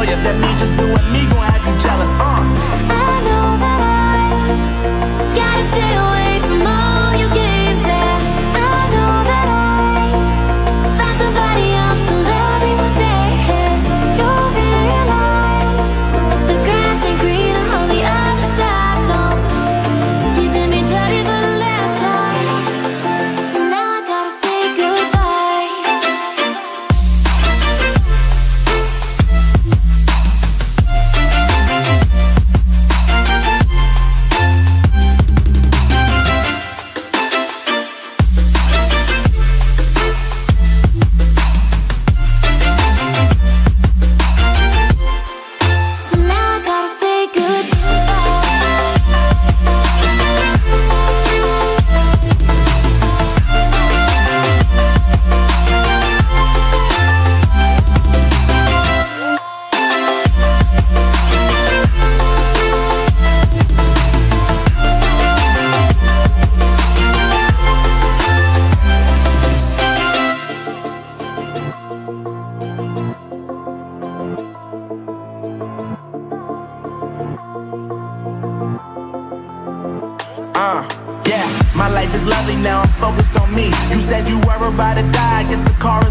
Tell you me just doing me life is lovely now, I'm focused on me. You said you were about to die, I guess the car is